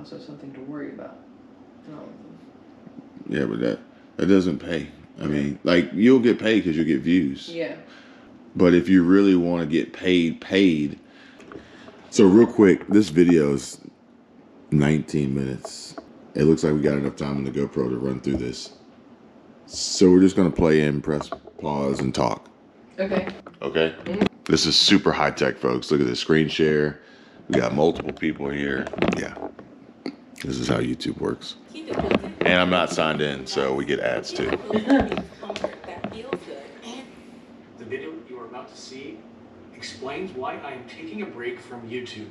also something to worry about. Yeah, but that that doesn't pay. I mean, like you'll get paid because you get views. Yeah. But if you really want to get paid, paid. So real quick, this video is 19 minutes. It looks like we got enough time on the GoPro to run through this. So we're just gonna play in, press pause, and talk. Okay. Okay. Mm-hmm. This is super high tech, folks. Look at this screen share. We got multiple people here. Yeah. This is how YouTube works. And I'm not signed in, so we get ads too. The video you are about to see explains why I am taking a break from YouTube.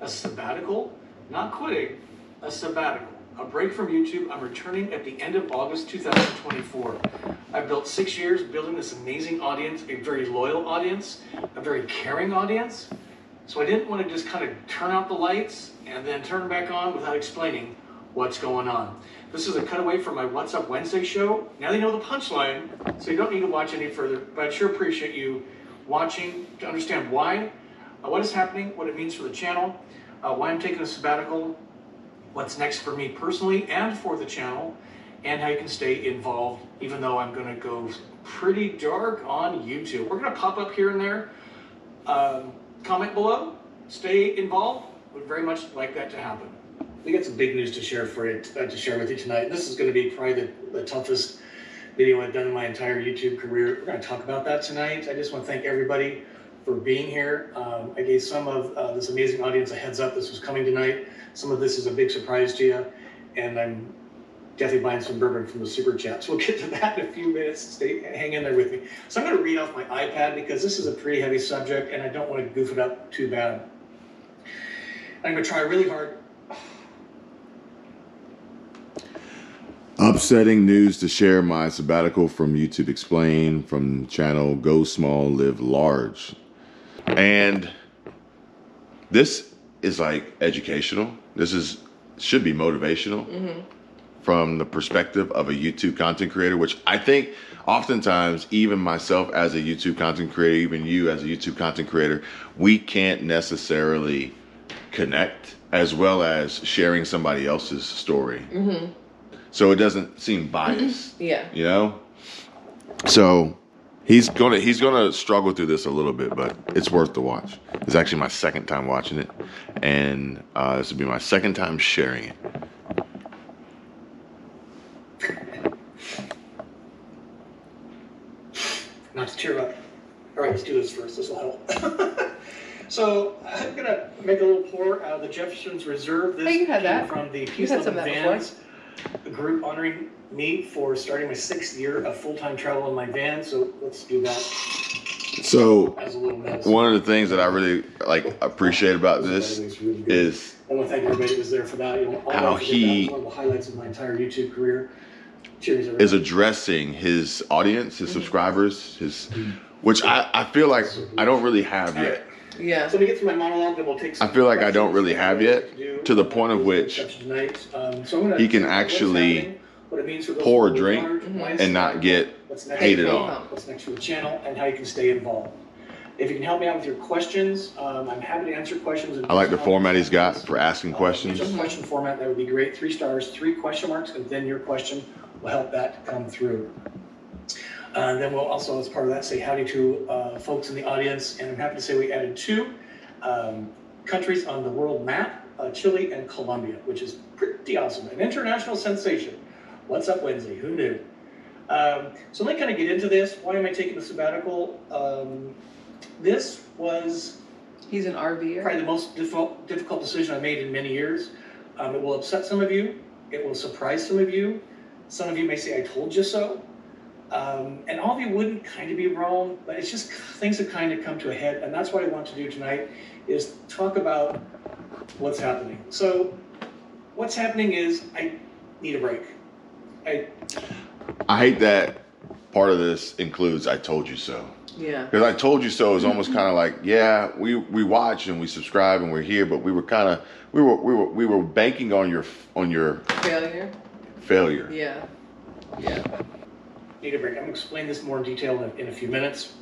A sabbatical, not quitting, a sabbatical. A break from YouTube. I'm returning at the end of August 2024. I've built six years building this amazing audience, a very loyal audience, a very caring audience. So I didn't want to just kind of turn out the lights and then turn back on without explaining what's going on. This is a cutaway from my What's Up Wednesday show. Now they know the punchline, so you don't need to watch any further, but I sure appreciate you watching to understand why, uh, what is happening, what it means for the channel, uh, why I'm taking a sabbatical, what's next for me personally and for the channel, and how you can stay involved, even though I'm going to go pretty dark on YouTube. We're going to pop up here and there. Um, comment below. Stay involved. Would very much like that to happen. We got some big news to share for you uh, to share with you tonight. This is going to be probably the, the toughest video I've done in my entire YouTube career. We're going to talk about that tonight. I just want to thank everybody for being here. Um, I gave some of uh, this amazing audience a heads up this was coming tonight. Some of this is a big surprise to you, and I'm definitely buying some bourbon from the super chats. We'll get to that in a few minutes. Stay, hang in there with me. So I'm going to read off my iPad because this is a pretty heavy subject, and I don't want to goof it up too bad. I'm going to try really hard. Upsetting news to share my sabbatical from YouTube Explain from channel Go Small, Live Large. And this is like educational. This is should be motivational mm-hmm. From the perspective of a YouTube content creator, which I think oftentimes, even myself as a YouTube content creator, even you as a YouTube content creator, we can't necessarily connect as well as sharing somebody else's story. So it doesn't seem biased Yeah. you know? So he's gonna he's gonna struggle through this a little bit but it's worth the watch. It's actually my second time watching it and uh, this will be my second time sharing it Not to cheer up. All right, let's do this first. This will help. so I'm gonna make a little pour out of the Jefferson's Reserve. Oh, this Hey, you had came that. from the You Peace had Love some of that Vans a group honoring me for starting my sixth year of full-time travel in my van. So let's do that so as a little medicine. one of the things that i really like appreciate about this is I want to thank everybody that was there for that. You know, How he- that one of the highlights of my entire YouTube career. Cheers, is addressing his audience his subscribers his which i i feel like i don't really have yet Yeah. So when we get through my monologue, then we'll take. Some I feel like I don't really have yet, to the point of which section tonight. Um, so I'm gonna he can actually happening, what it means for those pour a drink large, why it's and not get what's next hated the- on. What's next for the channel and how you can stay involved. If you can help me out with your questions, um, I'm happy to answer questions. i like the format he's got for asking questions Just question format, that would be great. Three stars, three question marks, and then your question will help that come through. Uh, and then we'll also, as part of that, say howdy to uh, folks in the audience. And I'm happy to say we added two um, countries on the world map uh, Chile and Colombia, which is pretty awesome. An international sensation. What's up, Wednesday? Who knew? Um, so let me kind of get into this. Why am I taking a sabbatical? Um, this was He's an RVer. probably the most difficult, difficult decision I made in many years. Um, it will upset some of you. It will surprise some of you. Some of you may say, I told you so. Um, and all of you wouldn't kind of be wrong, but it's just things have kind of come to a head. And that's what I want to do tonight is talk about what's happening. So what's happening is I need a break. I, I hate that part of this includes I told you so. Yeah. Because I told you so is almost kind of like, yeah, we, we watch and we subscribe and we're here, but we were kind of we were we were we were banking on your on your Failure. Failure. Yeah. Yeah. need a break. I'm going to explain this more in detail in a, in a few minutes.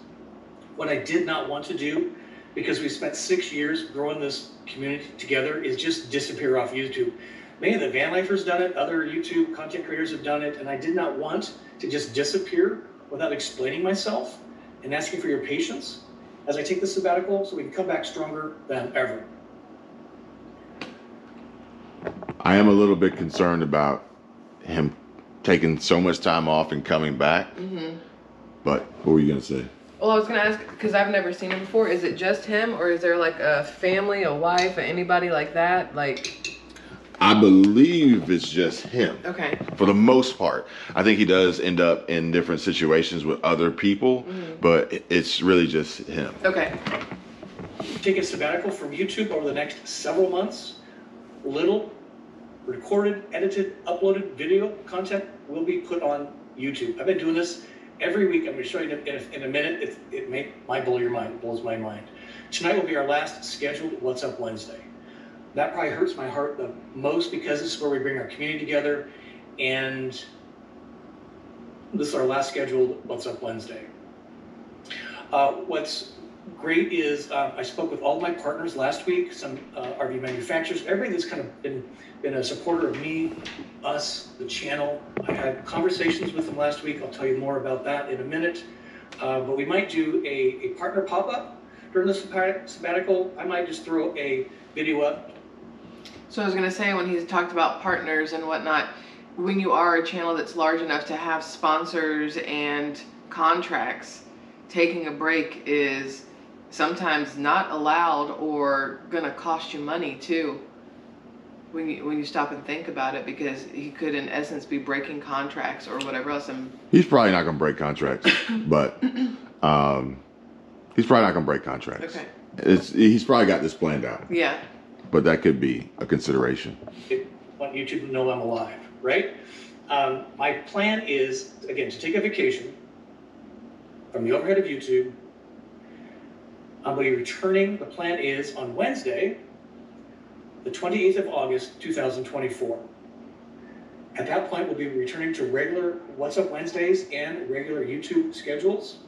What I did not want to do, because we spent six years growing this community together, is just disappear off YouTube. Many of the van lifers done it, other YouTube content creators have done it, and I did not want to just disappear without explaining myself and asking for your patience as I take the sabbatical so we can come back stronger than ever. I am a little bit concerned about him taking so much time off and coming back. Mm-hmm. But what were you gonna say? Well, I was gonna ask because I've never seen him before. Is it just him, or is there like a family, a wife, or anybody like that? Like, I believe it's just him okay, for the most part. I think he does end up in different situations with other people, but it's really just him. okay, Take a sabbatical from YouTube over the next several months. Little recorded, edited, uploaded video content will be put on YouTube. I've been doing this every week. I'm going to show you in a, in a minute. It, it may, might blow your mind. Blows my mind. Tonight will be our last scheduled What's Up Wednesday. That probably hurts my heart the most because this is where we bring our community together. And this is our last scheduled What's Up Wednesday. Uh, what's great is uh, I spoke with all my partners last week, some uh, RV manufacturers, everybody that's kind of been been a supporter of me, us, the channel. I had conversations with them last week. I'll tell you more about that in a minute. Uh, but we might do a, a partner pop up during the sabbatical. I might just throw a video up. So I was gonna say when he's talked about partners and whatnot, when you are a channel that's large enough to have sponsors and contracts, taking a break is sometimes not allowed or gonna cost you money too. When you when you stop and think about it, because he could in essence be breaking contracts or whatever else. And He's probably not gonna break contracts, but um, he's probably not gonna break contracts. okay, It's he's probably got this planned out, yeah, but that could be a consideration. I want YouTube to know I'm alive, right? Um, my plan is, again, to take a vacation from the overhead of YouTube. I'm going to be returning, the plan is on Wednesday, the 28th of August, 2024. At that point, we'll be returning to regular What's Up Wednesdays and regular YouTube schedules.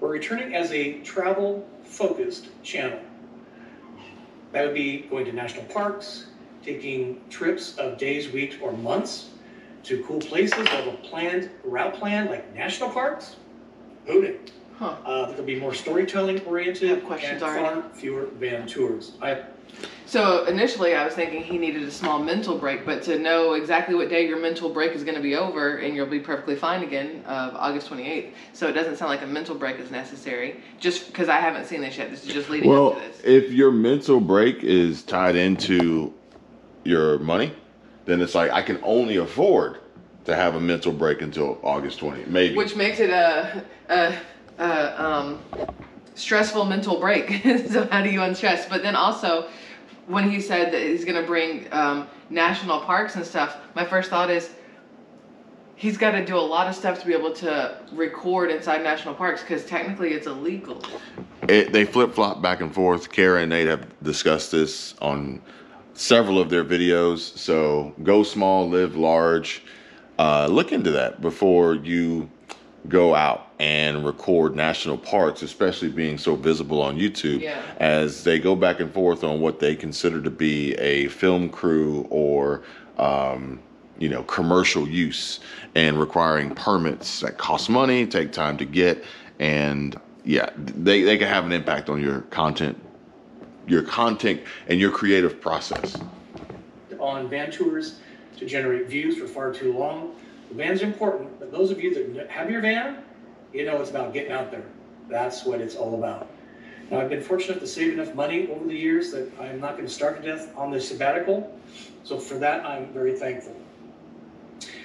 We're returning as a travel focused channel. That would be going to national parks, taking trips of days, weeks, or months to cool places. We'll have a planned route plan like national parks. Who knew? Huh? Uh, there'll be more storytelling oriented Have questions and already? far fewer van tours. I, So initially, I was thinking he needed a small mental break, but to know exactly what day your mental break is going to be over and you'll be perfectly fine again of August 28th. So it doesn't sound like a mental break is necessary, just because I haven't seen this yet. This is just leading Well, up to this. if your mental break is tied into your money, then it's like I can only afford to have a mental break until August 20th, maybe. Which makes it a, a, a um, stressful mental break. so how do you unstress? But then also, when he said that he's going to bring um, national parks and stuff, my first thought is he's got to do a lot of stuff to be able to record inside national parks because technically it's illegal. it, they flip flop back and forth. Kara and Nate have discussed this on several of their videos. So go small, live large. Uh, look into that before you go out and record national parks, especially being so visible on YouTube, Yeah. as they go back and forth on what they consider to be a film crew or um, you know commercial use and requiring permits that cost money, take time to get, and yeah, they, they can have an impact on your content, your content and your creative process. on van tours to generate views for far too long. The van's important, but those of you that have your van, you know it's about getting out there. That's what it's all about. Now, I've been fortunate to save enough money over the years that I'm not going to starve to death on this sabbatical. So for that, I'm very thankful.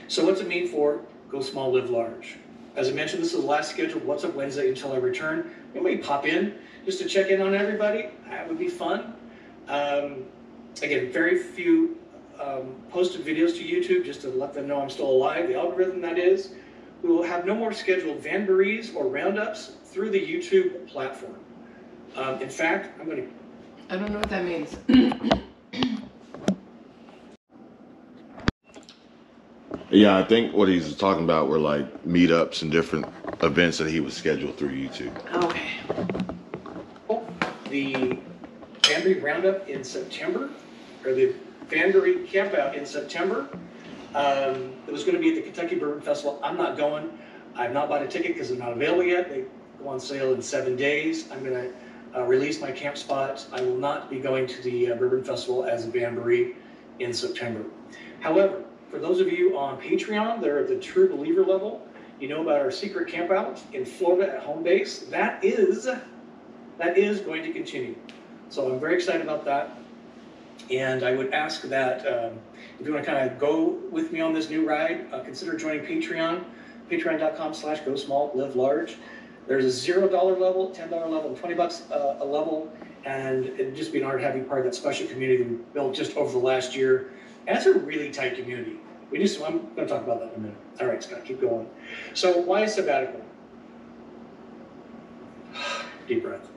So what's it mean for Go Small, Live Large? As I mentioned, this is the last scheduled What's Up Wednesday until I return. You may pop in just to check in on everybody. That would be fun. Um, again, very few um, posted videos to YouTube just to let them know I'm still alive. The algorithm that is. We will have no more scheduled Vanburies or roundups through the YouTube platform. Um, in fact, I'm going to I don't know what that means. Yeah, I think what he's talking about were like meetups and different events that he was scheduled through YouTube. okay. the Banbury Roundup in September, or the Banbury campout in September. Um, it was gonna be at the Kentucky Bourbon Festival. I'm not going. I've not bought a ticket because they're not available yet. They go on sale in seven days. I'm gonna uh, release my camp spot. I will not be going to the uh, Bourbon Festival as a Banbury in September. However, for those of you on Patreon, they're at the true believer level. You know about our secret camp out in Florida at home base. That is, that is going to continue. So I'm very excited about that. And I would ask that um, if you want to kind of go with me on this new ride, uh, consider joining Patreon, patreon.com slash go small, live large. There's a zero dollar level, ten dollar level, twenty bucks uh, a level, and it'd just be an honor to have you part of that special community we built just over the last year. And it's a really tight community. We just I'm going to talk about that in a minute. All right, Scott, keep going. So why sabbatical? Deep breath.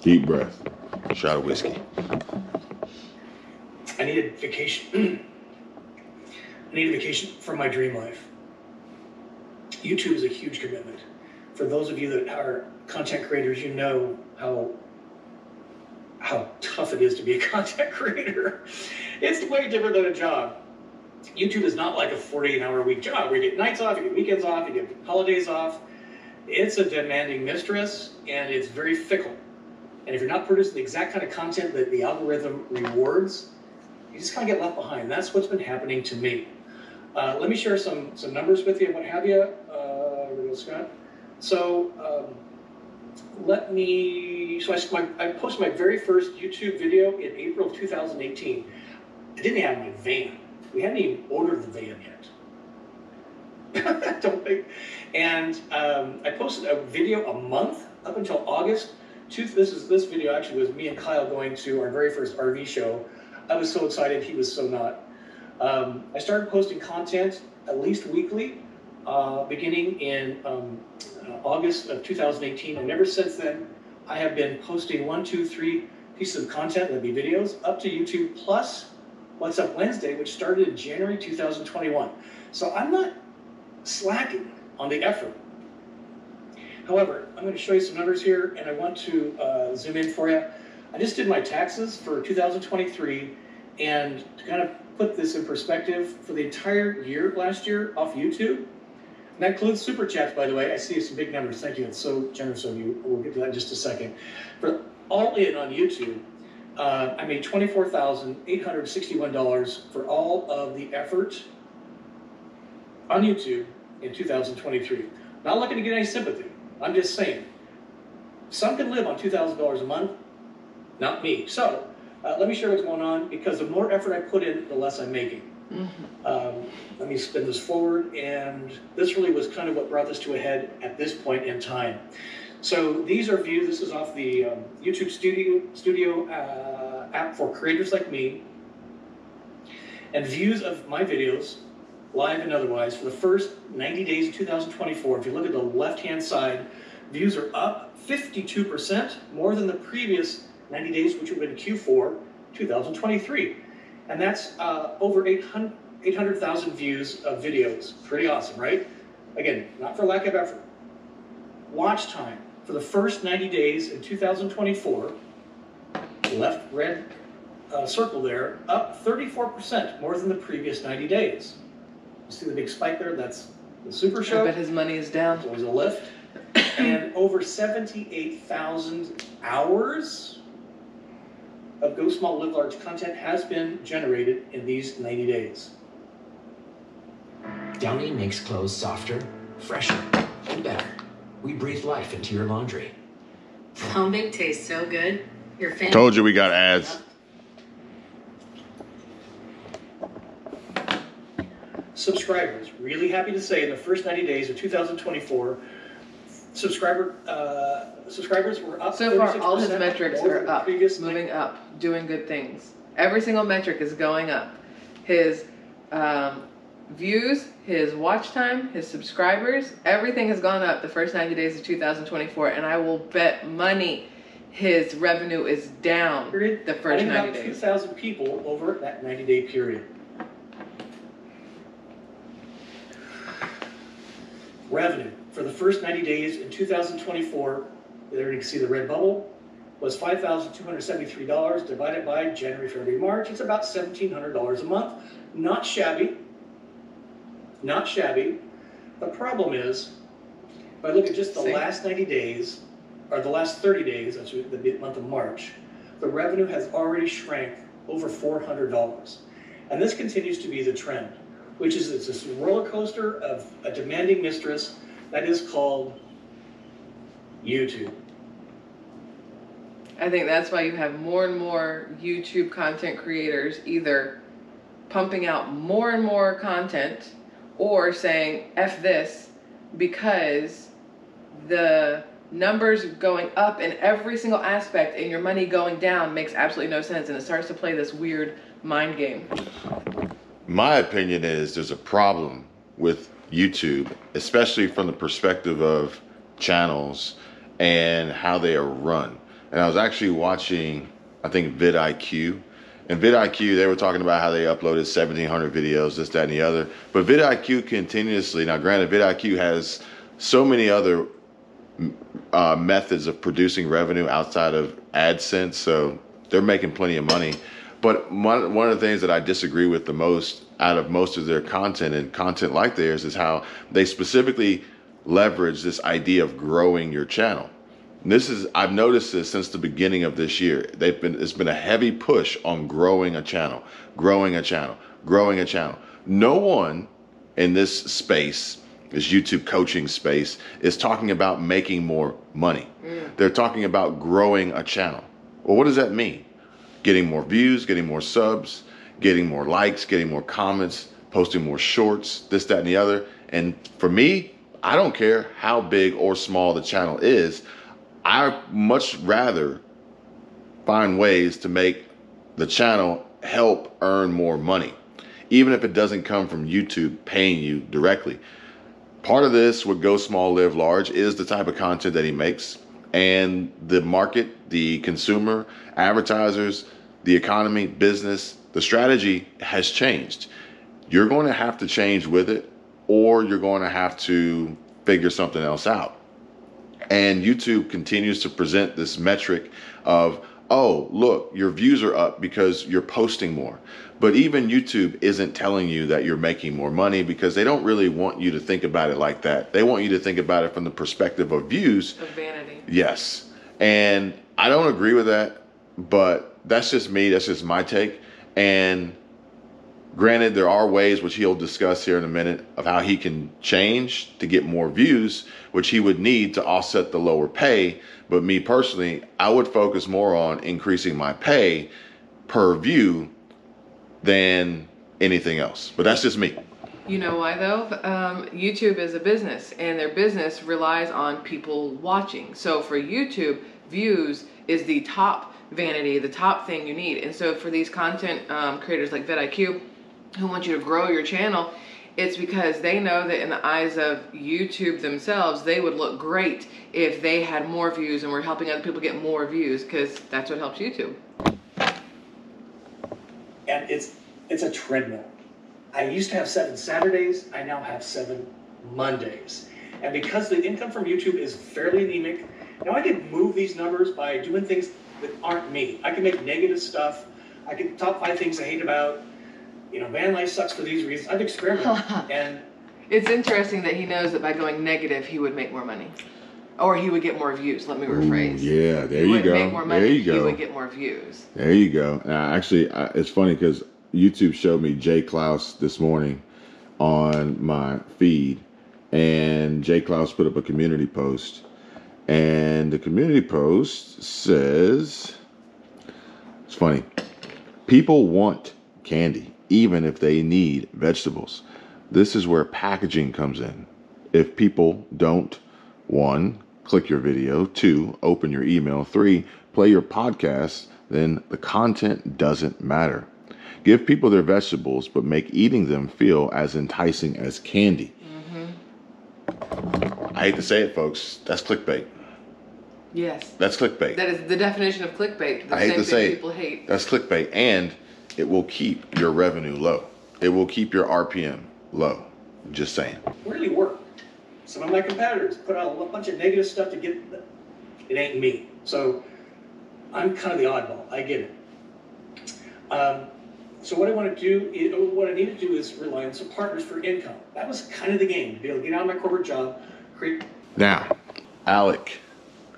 Deep breath. Shot of whiskey. I needed vacation. I needed vacation from my dream life. YouTube is a huge commitment. For those of you that are content creators, you know how how tough it is to be a content creator. It's way different than a job. YouTube is not like a 48 hour a week job where you get nights off, you get weekends off, you get holidays off. It's a demanding mistress and it's very fickle. And if you're not producing the exact kind of content that the algorithm rewards, you just kind of get left behind. That's what's been happening to me. Uh, let me share some some numbers with you and what have you, uh, Scott. So um, let me. So I, my, I posted my very first YouTube video in April of 2018. I didn't have my van. We hadn't even ordered the van yet. Don't think. And um, I posted a video a month up until August. Two, this is this video actually was me and Kyle going to our very first RV show. I was so excited. He was so not. Um, I started posting content at least weekly, uh, beginning in um, uh, August of 2018, and ever since then, I have been posting one, two, three pieces of content, that'd be videos, up to YouTube, plus What's Up Wednesday, which started in January 2021. So I'm not slacking on the effort. However, I'm going to show you some numbers here, and I want to uh, zoom in for you. I just did my taxes for 2023, and to kind of put this in perspective, for the entire year last year off YouTube, and that includes super chats, by the way. I see some big numbers. Thank you. It's so generous of you. We'll get to that in just a second. For all in on YouTube, uh, I made $24,861 for all of the effort on YouTube in 2023. Not looking to get any sympathy. I'm just saying, some can live on $2,000 a month, not me. So uh, let me share what's going on because the more effort I put in, the less I'm making. Mm-hmm. Um, let me spin this forward, and this really was kind of what brought this to a head at this point in time. So these are views. This is off the um, YouTube Studio Studio uh, app for creators like me, and views of my videos, live and otherwise, for the first 90 days of 2024. If you look at the left-hand side, views are up 52% more than the previous 90 days, which would have been Q4 2023. And that's uh, over 800 800,000 views of videos. Pretty awesome, right? Again, not for lack of effort. Watch time for the first 90 days in 2024, left red uh, circle there, up 34% more than the previous 90 days. You see the big spike there? That's the Super I Show. bet his money is down. It's always a lift. and over 78,000 hours of Go Small Live Large content has been generated in these 90 days. Downy makes clothes softer, fresher, and better. We breathe life into your laundry. Foaming tastes so good. Your family. Told you we got ads. Subscribers, really happy to say in the first 90 days of 2024, subscriber uh, subscribers were up. So far, all his metrics are up, moving up, doing good things. Every single metric is going up. His um, views, his watch time, his subscribers, everything has gone up the first 90 days of 2024. And I will bet money his revenue is down period. the first adding 90 about days. 2,000 people over that 90 day period. Revenue for the first 90 days in 2024, there you can see the red bubble. was $5,273 divided by January, February, March. It's about $1,700 a month. Not shabby. Not shabby. The problem is, if I look at just the See? last 90 days, or the last 30 days, that's the month of March, the revenue has already shrank over $400. And this continues to be the trend, which is it's this roller coaster of a demanding mistress that is called YouTube. I think that's why you have more and more YouTube content creators either pumping out more and more content or saying F this because the numbers going up in every single aspect and your money going down makes absolutely no sense and it starts to play this weird mind game. My opinion is there's a problem with YouTube, especially from the perspective of channels and how they are run. And I was actually watching, I think, vidIQ. And vidIQ, they were talking about how they uploaded 1,700 videos, this, that, and the other. But vidIQ continuously, now granted, vidIQ has so many other uh, methods of producing revenue outside of AdSense, so they're making plenty of money. But one, one of the things that I disagree with the most out of most of their content and content like theirs is how they specifically leverage this idea of growing your channel. And this is I've noticed this since the beginning of this year. They've been it's been a heavy push on growing a channel, growing a channel, growing a channel. No one in this space, this YouTube coaching space, is talking about making more money. Mm. They're talking about growing a channel. Well, what does that mean? Getting more views, getting more subs, getting more likes, getting more comments, posting more shorts, this, that, and the other. And for me, I don't care how big or small the channel is. I much rather find ways to make the channel help earn more money, even if it doesn't come from YouTube paying you directly. Part of this with Go Small Live Large is the type of content that he makes and the market, the consumer, advertisers, the economy, business, the strategy has changed. You're going to have to change with it or you're going to have to figure something else out. And YouTube continues to present this metric of, oh, look, your views are up because you're posting more. But even YouTube isn't telling you that you're making more money because they don't really want you to think about it like that. They want you to think about it from the perspective of views. Of vanity. Yes. And I don't agree with that, but that's just me. That's just my take. And Granted, there are ways which he'll discuss here in a minute of how he can change to get more views, which he would need to offset the lower pay. But me personally, I would focus more on increasing my pay per view than anything else. But that's just me. You know why though? Um, YouTube is a business, and their business relies on people watching. So for YouTube, views is the top vanity, the top thing you need. And so for these content um, creators like vidIQ, who want you to grow your channel, it's because they know that in the eyes of YouTube themselves, they would look great if they had more views and were helping other people get more views because that's what helps YouTube. and it's it's a treadmill. I used to have seven Saturdays. I now have seven Mondays, and because the income from YouTube is fairly anemic, now I can move these numbers by doing things that aren't me. I can make negative stuff. I can top five things I hate about. You know, van life sucks for these reasons. I've experimented, and It's interesting that he knows that by going negative, he would make more money. Or he would get more views. Let me rephrase. yeah, there he you go. Make more money, there you go. He would get more views. There you go. Uh, actually, I, it's funny because YouTube showed me Jay Clouse this morning on my feed, and Jay Clouse put up a community post, and the community post says, "It's funny. People want candy, even if they need vegetables. This is where packaging comes in. If people don't, one, click your video, two, open your email, three, play your podcast, then the content doesn't matter. Give people their vegetables, but make eating them feel as enticing as candy. Mm-hmm. I hate to say it, folks. That's clickbait. Yes. That's clickbait. That is the definition of clickbait. The I hate to thing say people hate. That's clickbait, and it will keep your revenue low. It will keep your RPM low. Just saying. really work. Some of my competitors put out a bunch of negative stuff to get. It ain't me. So I'm kind of the oddball. I get it. Um, so what I want to do, is, what I need to do is rely on some partners for income. That was kind of the game, to be able to get out of my corporate job, create Now, Alec,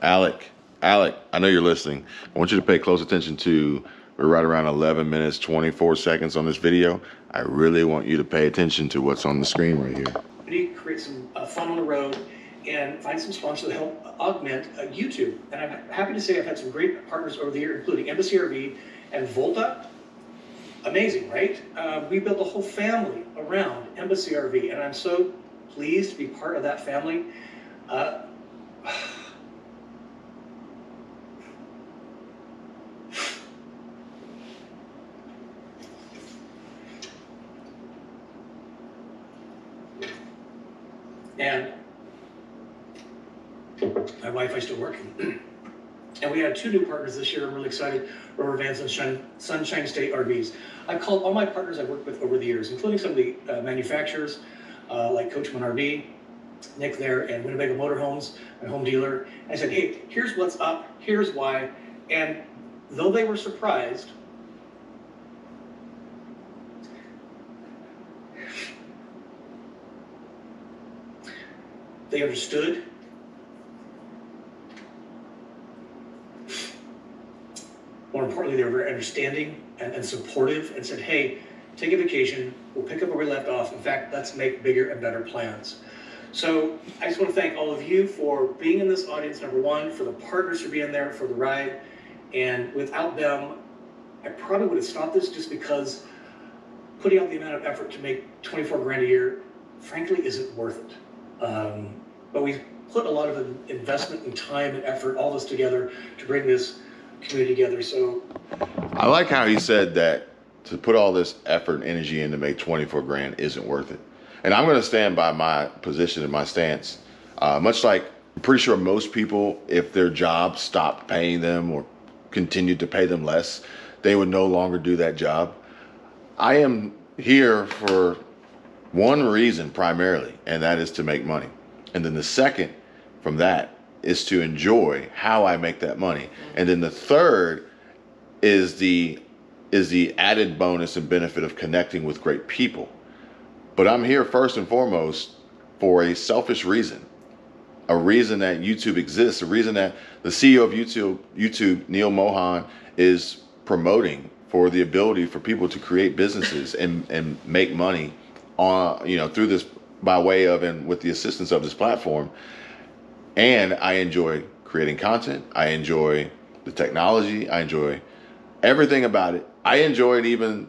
Alec, Alec, I know you're listening. I want you to pay close attention to, we're right around 11 minutes, 24 seconds on this video. I really want you to pay attention to what's on the screen right here. We need to create some uh, fun on the road and find some sponsors to help augment uh, YouTube. And I'm happy to say I've had some great partners over the year, including Embassy RV and Volta. Amazing, right? Uh, we built a whole family around Embassy RV, and I'm so pleased to be part of that family. Uh, and my wife, I still working. and we had two new partners this year. I'm really excited. Rubber Vans and Sunshine, Sunshine State RVs. I've called all my partners I've worked with over the years, including some of the uh, manufacturers uh, like Coachmen RV, Nick there, and Winnebago Motorhomes, my home dealer. I said, hey, here's what's up, here's why. And though they were surprised, they understood. More importantly, they were very understanding and, and supportive and said, hey, take a vacation, we'll pick up where we left off. In fact, let's make bigger and better plans. So I just want to thank all of you for being in this audience, number one, for the partners for being there for the ride. And without them, I probably would have stopped this just because putting out the amount of effort to make 24 grand a year, frankly, isn't worth it. Um, but we put a lot of investment and time and effort, all this together to bring this community together. So I like how he said that to put all this effort and energy in to make 24 grand isn't worth it. And I'm going to stand by my position and my stance. Uh, much like I'm pretty sure most people, if their job stopped paying them or continued to pay them less, they would no longer do that job. I am here for one reason primarily, and that is to make money. And then the second from that is to enjoy how I make that money. And then the third is the is the added bonus and benefit of connecting with great people. But I'm here first and foremost for a selfish reason. A reason that YouTube exists, a reason that the CEO of YouTube, YouTube, Neal Mohan, is promoting for the ability for people to create businesses and, and make money on, you know, through this by way of and with the assistance of this platform. And I enjoy creating content. I enjoy the technology. I enjoy everything about it. I enjoy it even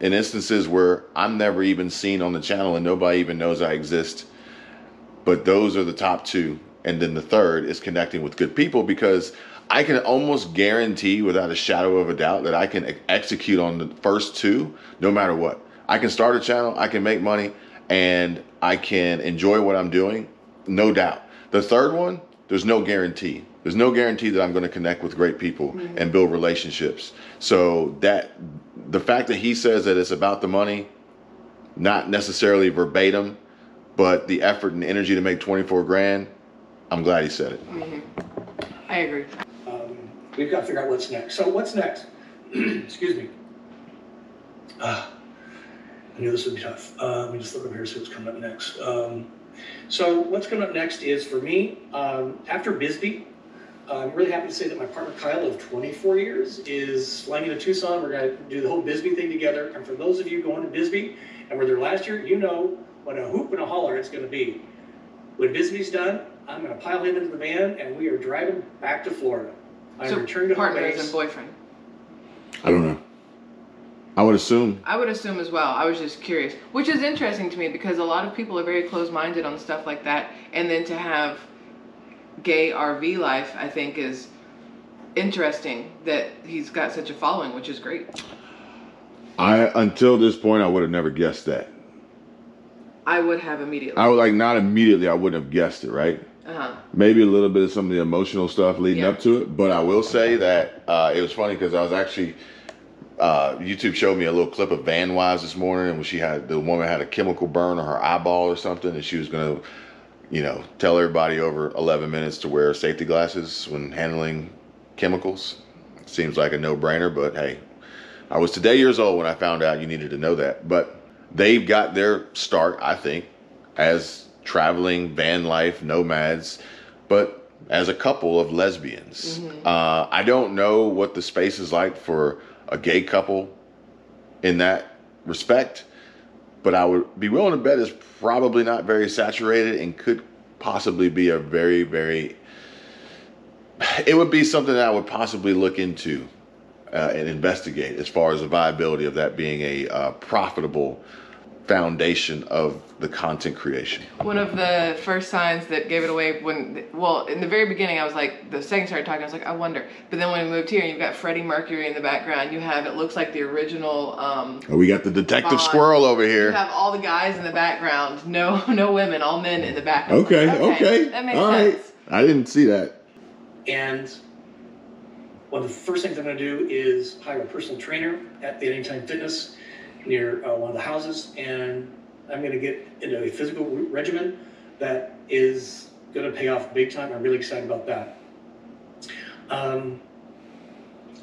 in instances where I'm never even seen on the channel and nobody even knows I exist. But those are the top two. And then the third is connecting with good people because I can almost guarantee without a shadow of a doubt that I can execute on the first two no matter what. I can start a channel, I can make money, and I can enjoy what I'm doing, no doubt. The third one, there's no guarantee. There's no guarantee that I'm going to connect with great people mm-hmm. and build relationships. So that the fact that he says that it's about the money, not necessarily verbatim, but the effort and energy to make 24 grand, I'm glad he said it. Mm-hmm. I agree. Um, we've got to figure out what's next. So what's next? Excuse me. Uh, I knew this would be tough. Uh, let me just look over here see what's coming up next. Um, so what's coming up next is for me, um, after Bisbee, I'm really happy to say that my partner Kyle of 24 years is flying into Tucson. We're going to do the whole Bisbee thing together. And for those of you going to Bisbee and were there last year, you know what a hoop and a holler it's going to be. When Bisbee's done, I'm going to pile him into the van and we are driving back to Florida. I'm so returning to partners home base. and boyfriend. I don't know. I would assume. I would assume as well. I was just curious, which is interesting to me because a lot of people are very close-minded on stuff like that, and then to have gay RV life, I think is interesting that he's got such a following, which is great. I until this point I would have never guessed that. I would have immediately. I would like not immediately. I wouldn't have guessed it, right? Uh-huh. Maybe a little bit of some of the emotional stuff leading Yeah. up to it, but I will say that uh, it was funny because I was actually uh, YouTube showed me a little clip of Van Wives this morning, and when she had the woman had a chemical burn on her eyeball or something, and she was gonna, you know, tell everybody over 11 minutes to wear safety glasses when handling chemicals. Seems like a no-brainer, but hey, I was today years old when I found out you needed to know that. But they've got their start, I think, as traveling van life nomads, but as a couple of lesbians. Uh, I don't know what the space is like for a gay couple in that respect, but I would be willing to bet it's probably not very saturated and could possibly be a very, very. It would be something that I would possibly look into uh, and investigate as far as the viability of that being a uh, profitable foundation of the content creation. One of the first signs that gave it away when, well, in the very beginning, I was like, the second started talking, I was like, I wonder. But then when we moved here, and you've got Freddie Mercury in the background. You have, it looks like the original. Um, Oh, we got the detective Bond. squirrel over here. you have all the guys in the background. No, no women, all men in the background. Okay, Like, okay, That makes all right. sense. I didn't see that. And one of the first things I'm going to do is hire a personal trainer at the Anytime Fitness near uh, one of the houses, and I'm going to get into a physical re- regimen that is going to pay off big time. I'm really excited about that. Um,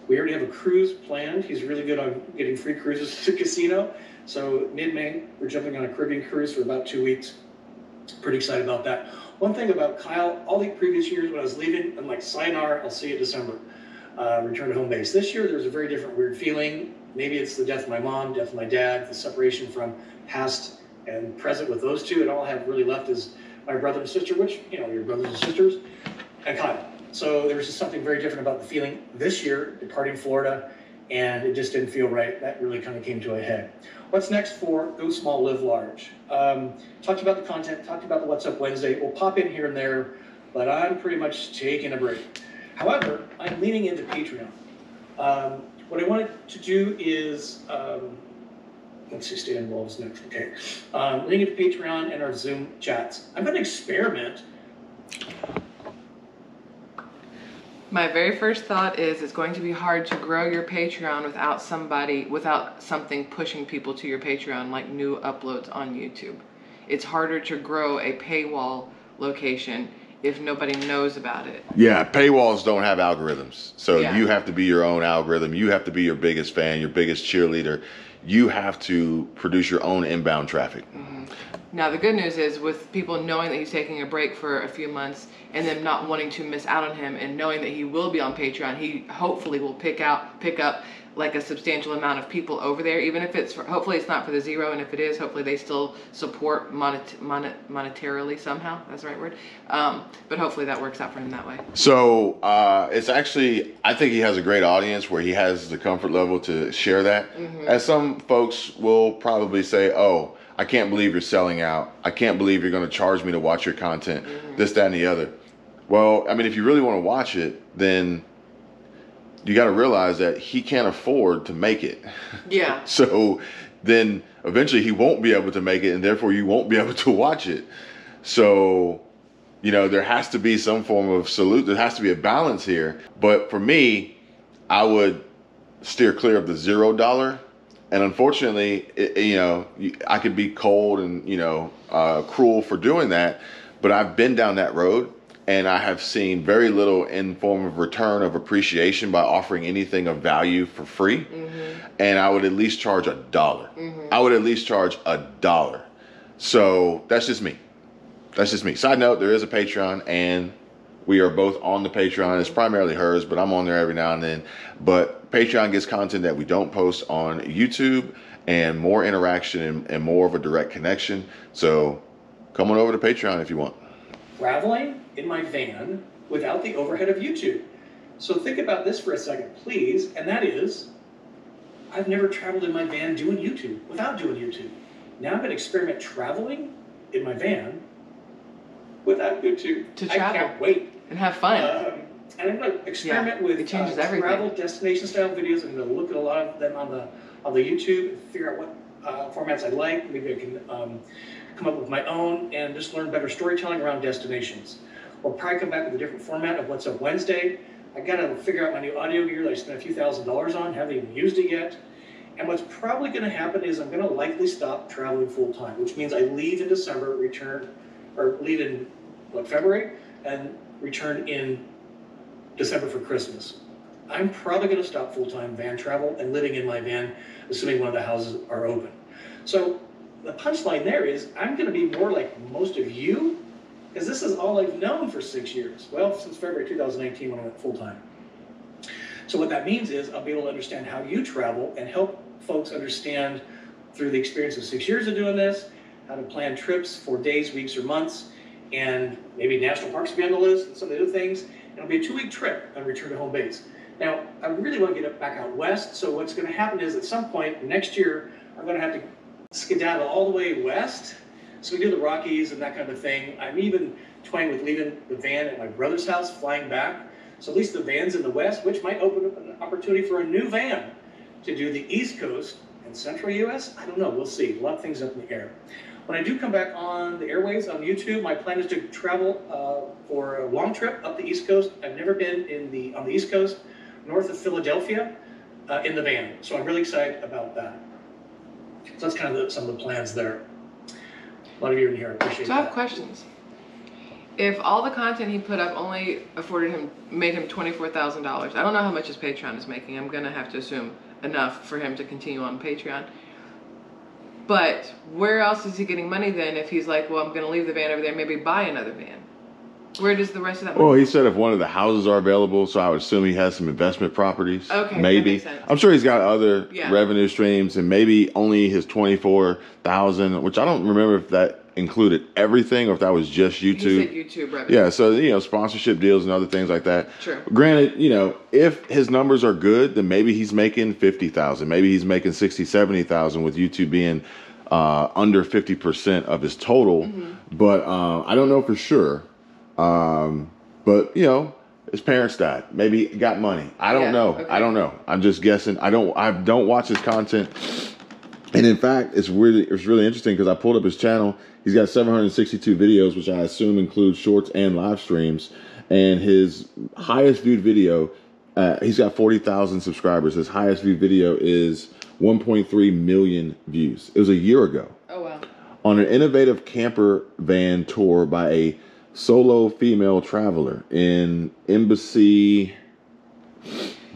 we already have a cruise planned. He's really good on getting free cruises to the casino. So mid-May, we're jumping on a Caribbean cruise for about two weeks. Pretty excited about that. One thing about Kyle, all the previous years when I was leaving, I'm like, sayonara, I'll see you in December. Uh, return to home base. This year, there's a very different weird feeling. Maybe it's the death of my mom, death of my dad, the separation from past and present with those two, and all I have really left is my brother and sister, which, you know, your brothers and sisters, and Kyle. So there was just something very different about the feeling this year, departing Florida, and it just didn't feel right. That really kind of came to a head. What's next for Go Small, Live Large? Um, talked about the content, talked about the What's Up Wednesday. We'll pop in here and there, but I'm pretty much taking a break. However, I'm leaning into Patreon. Um, what I wanted to do is, um, let's see, stay involved is next. Okay. Um, leaning into Patreon and our Zoom chats. I'm to experiment My very first thought is it's going to be hard to grow your Patreon without somebody, without something pushing people to your Patreon, like new uploads on YouTube. It's harder to grow a paywall location if nobody knows about it. Yeah, paywalls don't have algorithms. So Yeah. you have to be your own algorithm. You have to be your biggest fan, your biggest cheerleader. You have to produce your own inbound traffic. Mm-hmm. Now, the good news is with people knowing that he's taking a break for a few months and them not wanting to miss out on him and knowing that he will be on Patreon, he hopefully will pick out pick up like a substantial amount of people over there, even if it's for, hopefully it's not for the zero, and if it is, hopefully they still support monet, monet, monetarily somehow. That's the right word. Um, but hopefully that works out for him that way. So uh, it's actually, I think he has a great audience where he has the comfort level to share that. As some folks will probably say, oh, I can't believe you're selling out. I can't believe you're going to charge me to watch your content, this, that, and the other. Well, I mean, if you really want to watch it, then you got to realize that he can't afford to make it. Yeah. So then eventually he won't be able to make it, and therefore you won't be able to watch it. So, you know, there has to be some form of salute. There has to be a balance here. But for me, I would steer clear of the zero dollar. And unfortunately, it, you know, I could be cold and you know uh, cruel for doing that. But I've been down that road, and I have seen very little in form of return of appreciation by offering anything of value for free. Mm-hmm. And I would at least charge a dollar. Mm-hmm. I would at least charge a dollar. So that's just me. That's just me. Side note: there is a Patreon, and we are both on the Patreon. It's primarily hers, but I'm on there every now and then. But Patreon gets content that we don't post on YouTube, and more interaction and, and more of a direct connection. So come on over to Patreon if you want. Traveling in my van without the overhead of YouTube. So think about this for a second, please, and that is I've never traveled in my van doing YouTube without doing YouTube. Now I'm going to experiment traveling in my van without YouTube. To travel. I can't wait. And have fun. Um, and I'm going to experiment Yeah, with it changes uh, everything. travel destination style videos. I'm going to look at a lot of them on the on the YouTube, and figure out what uh, formats I like. Maybe I can um, come up with my own and just learn better storytelling around destinations. We'll probably come back with a different format of What's Up Wednesday. I got to figure out my new audio gear that I spent a few thousand dollars on. Haven't even used it yet. And what's probably going to happen is I'm going to likely stop traveling full time, which means I leave in December, return, or leave in what February, and return in December for Christmas. I'm probably going to stop full-time van travel and living in my van, assuming one of the houses are open. So the punchline there is I'm going to be more like most of you, because this is all I've known for six years. Well, since February 2019 when I went full-time. So what that means is I'll be able to understand how you travel and help folks understand through the experience of six years of doing this, how to plan trips for days, weeks, or months, and maybe national parks will be on the list and some of the other things. It'll be a two-week trip on return to home base. Now, I really want to get back out west, so what's going to happen is at some point next year, I'm going to have to skedaddle all the way west. So we do the Rockies and that kind of thing. I'm even toying with leaving the van at my brother's house, flying back. So at least the van's in the west, which might open up an opportunity for a new van to do the East Coast and Central US. I don't know. We'll see. A lot of things up in the air. When I do come back on the airways on YouTube, my plan is to travel uh, for a long trip up the East Coast. I've never been in the on the East Coast, north of Philadelphia, uh, in the van. So I'm really excited about that. So that's kind of the, some of the plans there. A lot of you are in here. I appreciate So I that. have questions. If all the content he put up only afforded him, made him twenty-four thousand dollars, I don't know how much his Patreon is making. I'm gonna have to assume enough for him to continue on Patreon. But where else is he getting money then? If he's like, well, I'm gonna leave the van over there, maybe buy another van. Where does the rest of that money? Well, he said if one of the houses are available, so I would assume he has some investment properties. Okay, maybe. I'm sure he's got other Yeah. revenue streams, and maybe only his twenty four thousand, which I don't remember if that included everything or if that was just YouTube. said YouTube revenue. Yeah, so you know, sponsorship deals and other things like that. True. Granted, you know, if his numbers are good, then maybe he's making fifty thousand, maybe he's making sixty, seventy thousand with YouTube being uh, under fifty percent of his total. Mm-hmm. But uh, I don't know for sure. Um, but you know, his parents died. Maybe got money. I don't Yeah, know. okay. I don't know. I'm just guessing. I don't. I don't watch his content. And in fact, it's really it's really interesting because I pulled up his channel. He's got 762 videos, which I assume includes shorts and live streams. And his highest viewed video, uh, he's got 40,000 subscribers. His highest viewed video is 1.3 million views. It was a year ago Oh wow. on an innovative camper van tour by a solo female traveler in Embassy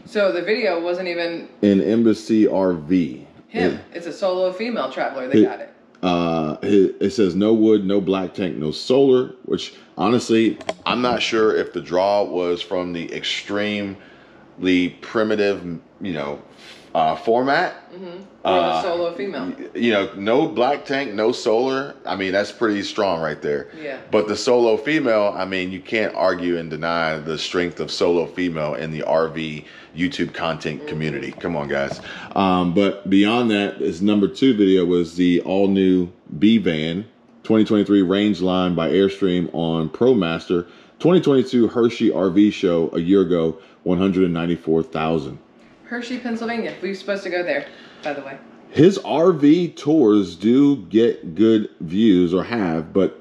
So the video wasn't even in Embassy RV. him. It- It's a solo female traveler. They It- got it. uh it, it says no wood no black tank no solar which honestly i'm not sure if the draw was from the extremely primitive you know uh format. Or the Uh, solo female. you know no black tank no solar. I mean that's pretty strong right there. Yeah. but the solo female i mean you can't argue and deny the strength of solo female in the rv youtube content community. Come on guys. Um, but beyond that his number two video was the all new b van 2023 Rangeline by airstream on promaster 2022 hershey rv show a year ago 194000 Hershey, Pennsylvania. We were supposed to go there, by the way. his RV tours do get good views or have, but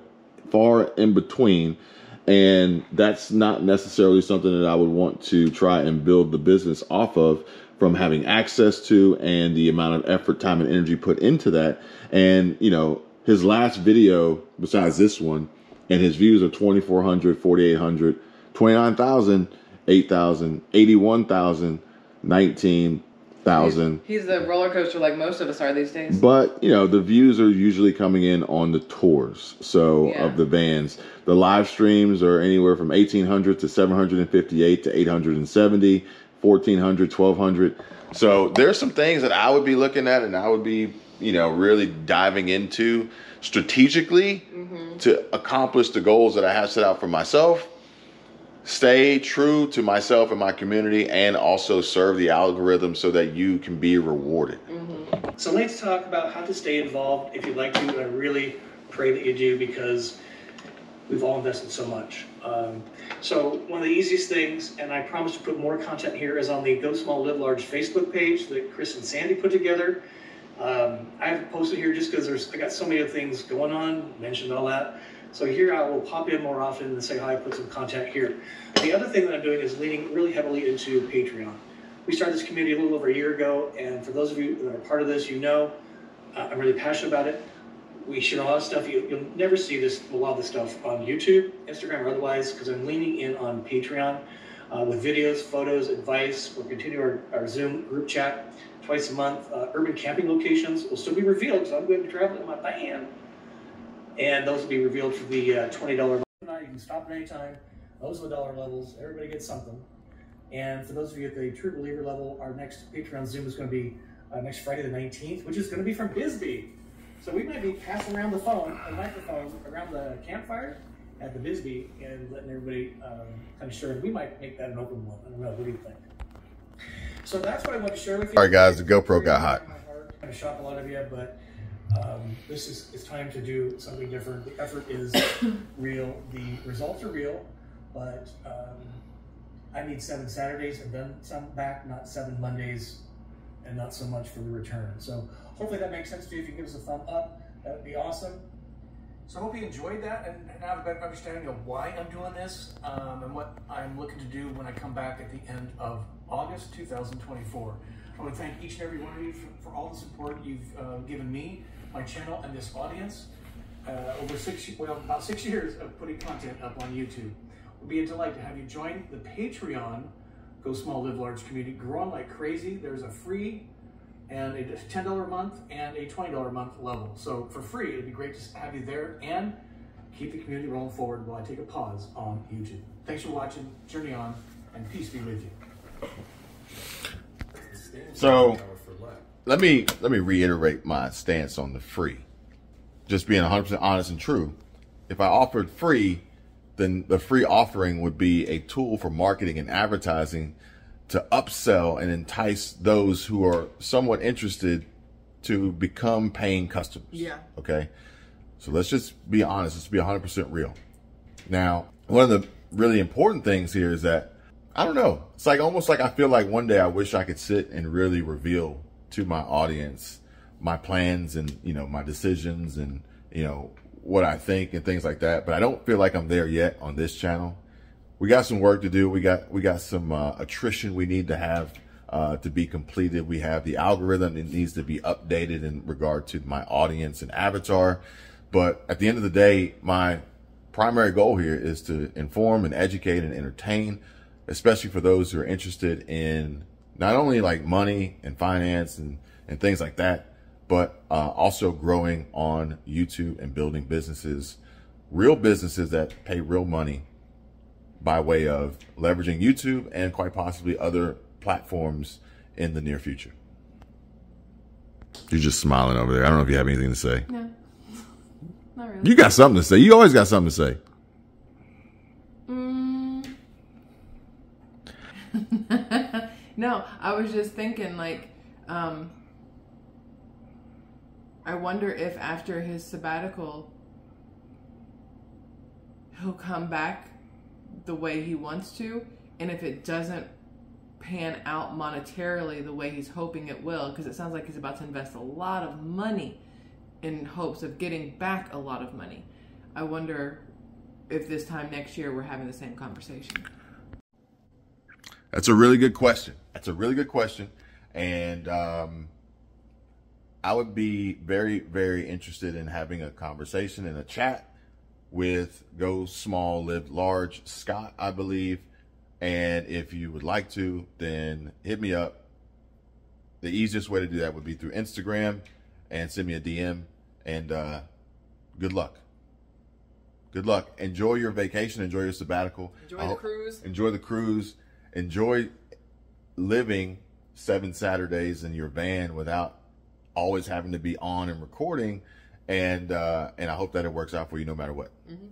far in between. And that's not necessarily something that I would want to try and build the business off of from having access to and the amount of effort, time, and energy put into that. And, you know, his last video, besides this one, and his views are 2,400, 4,800, 29,000, 8,000, 81,000, 19,000. He's, he's the roller coaster like most of us are these days. But you know, the views are usually coming in on the tours. So Yeah. of the vans, the live streams are anywhere from 1800 to 758 to 870, 1400, 1200. So there's some things that I would be looking at and I would be, you know, really diving into strategically mm-hmm. to accomplish the goals that I have set out for myself stay true to myself and my community and also serve the algorithm so that you can be rewarded. So let's talk about how to stay involved if you'd like to. And I really pray that you do because we've all invested so much. Um, so one of the easiest things, and I promise to put more content here, is on the Go Small Live Large Facebook page that Chris and Sandy put together. Um, I have posted here just because there's I got so many other things going on, mentioned all that. So here I will pop in more often and say hi, put some content here. The other thing that I'm doing is leaning really heavily into Patreon. We started this community a little over a year ago, and for those of you that are part of this, you know uh, I'm really passionate about it. We share a lot of stuff. You, you'll never see this a lot of this stuff on YouTube, Instagram, or otherwise, because I'm leaning in on Patreon. uh, with videos, photos, advice. We'll continue our, our Zoom group chat twice a month. Uh, urban camping locations will still be revealed because I'm going to be traveling in my van. And those will be revealed for the uh, $20 level. You can stop at any time. Those are the dollar levels. Everybody gets something. And for those of you at the True Believer level, our next Patreon Zoom is going to be uh, next Friday the 19th, which is going to be from Bisbee. So we might be passing around the phone, a microphone around the campfire at the Bisbee and letting everybody um, kind of share. We might make that an open one. I don't know. What do you think? So that's what I want to share with you. All right, guys, the GoPro got hot. Kind of shock a lot of you, but um, this is it's time to do something different. The effort is real. The results are real, but um, I need seven Saturdays and then some back, not seven Mondays, and not so much for the return. So hopefully that makes sense to you. If you give us a thumb up, that would be awesome. So I hope you enjoyed that and, and have a better understanding of why I'm doing this um, and what I'm looking to do when I come back at the end of August 2024. I want to thank each and every one of you for, for all the support you've uh, given me, my channel, and this audience uh, over six, well, about six years of putting content up on YouTube. It would be a delight to have you join the Patreon Go Small Live Large community, growing like crazy. There's a free and a $10 a month and a $20 a month level. So for free, it'd be great to have you there and keep the community rolling forward while I take a pause on YouTube. Thanks for watching, journey on, and peace be with you. So let me let me reiterate my stance on the free. Just being 100% honest and true. If I offered free, then the free offering would be a tool for marketing and advertising to upsell and entice those who are somewhat interested to become paying customers. Yeah. Okay. So let's just be honest. Let's be 100% real. Now, one of the really important things here is that I don't know. It's like almost like I feel like one day I wish I could sit and really reveal to my audience my plans and, you know, my decisions and, you know, what I think and things like that. But I don't feel like I'm there yet on this channel. We got some work to do. We got, we got some uh, attrition we need to have uh, to be completed. We have the algorithm that needs to be updated in regard to my audience and avatar. But at the end of the day, my primary goal here is to inform and educate and entertain, especially for those who are interested in not only like money and finance and, and things like that, but uh, also growing on YouTube and building businesses, real businesses that pay real money by way of leveraging YouTube and quite possibly other platforms in the near future. You're just smiling over there. I don't know if you have anything to say. No. Not really. You got something to say. You always got something to say. no, I was just thinking like, um, I wonder if after his sabbatical, he'll come back the way he wants to, and if it doesn't pan out monetarily the way he's hoping it will, because it sounds like he's about to invest a lot of money in hopes of getting back a lot of money. I wonder if this time next year we're having the same conversation. That's a really good question. That's a really good question. And um, I would be very, very interested in having a conversation and a chat with Go Small, Live Large, Scott, I believe. And if you would like to, then hit me up. The easiest way to do that would be through Instagram and send me a DM. And uh, good luck. Good luck. Enjoy your vacation. Enjoy your sabbatical. Enjoy the cruise. Enjoy the cruise. Enjoy living seven Saturdays in your van without always having to be on and recording. And uh, and I hope that it works out for you no matter what. Mhm.